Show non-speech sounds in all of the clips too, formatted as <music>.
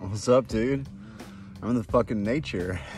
What's up, dude? I'm in the fucking nature. <laughs>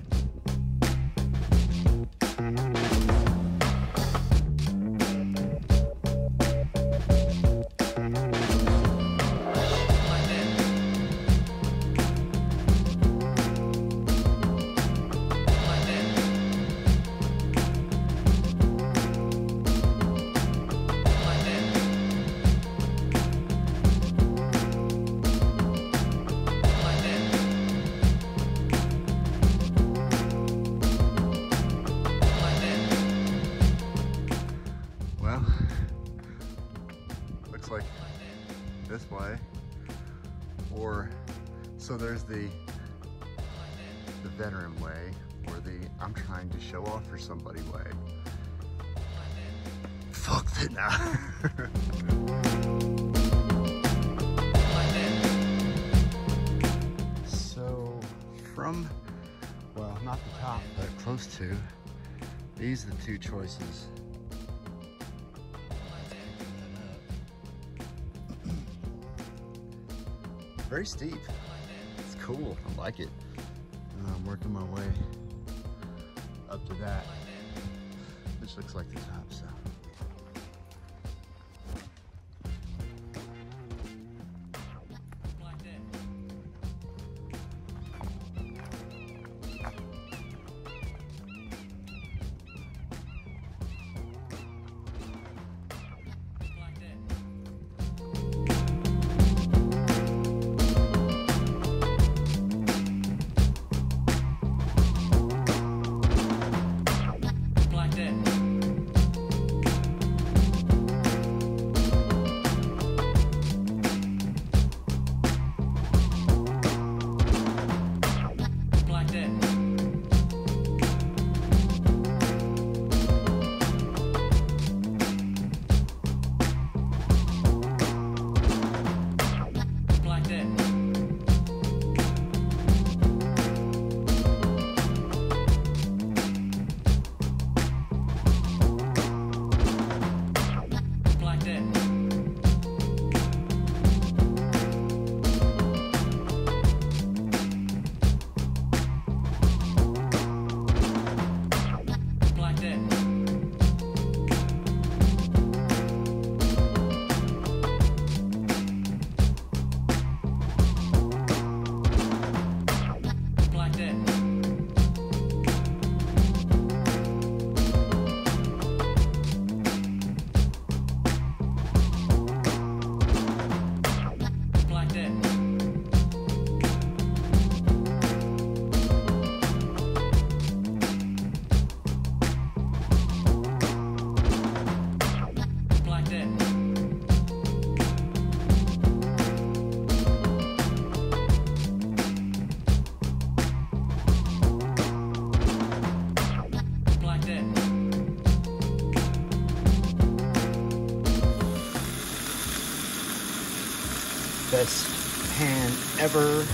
Or, so there's the the veteran way, or the I'm trying to show off for somebody way. Fuck that now. <laughs> so, from, well, not the top, but close to, these are the two choices. Very steep. It's cool. I like it. I'm working my way up to that, which looks like the top. Best pan ever.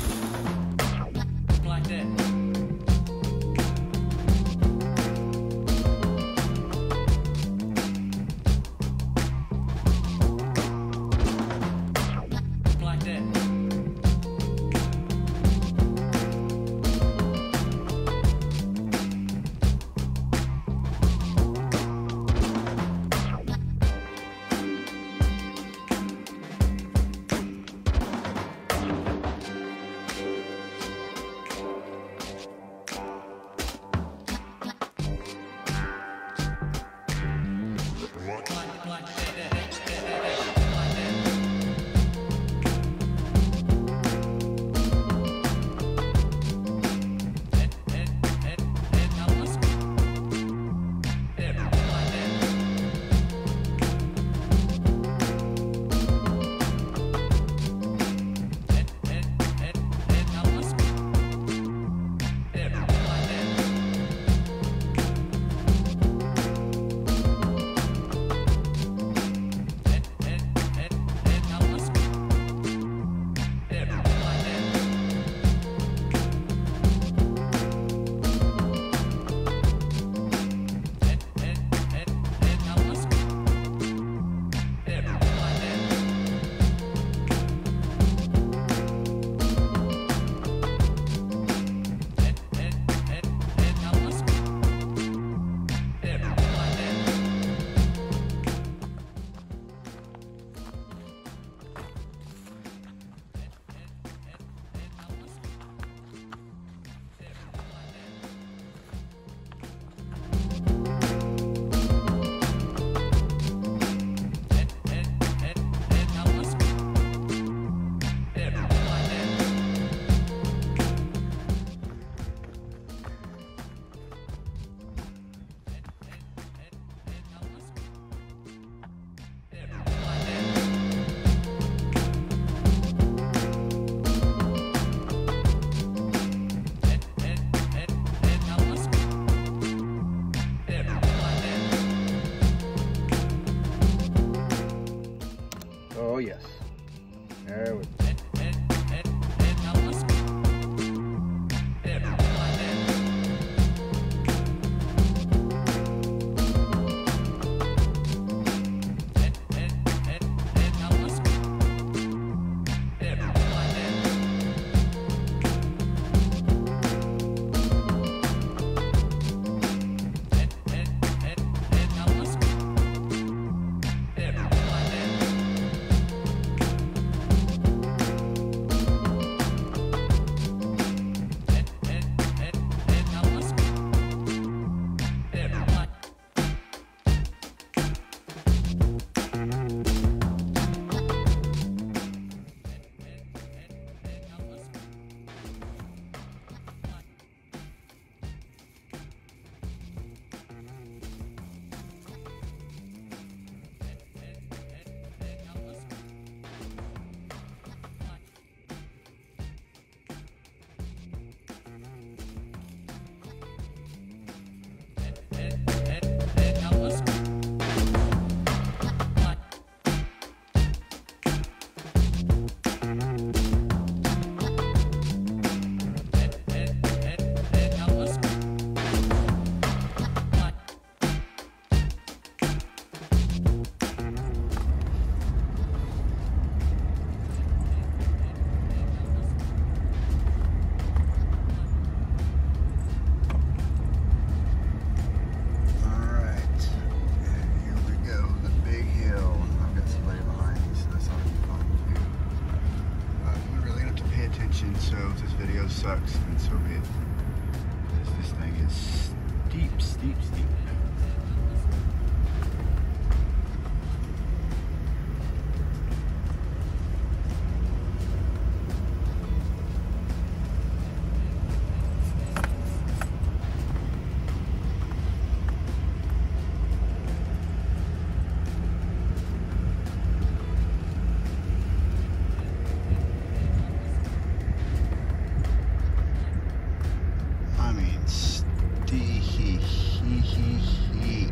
she, she,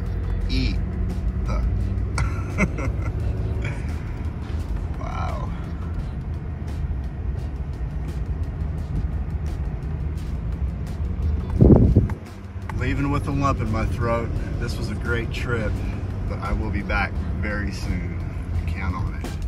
eat. wow. Leaving with a lump in my throat. This was a great trip, but I will be back very soon. Count on it.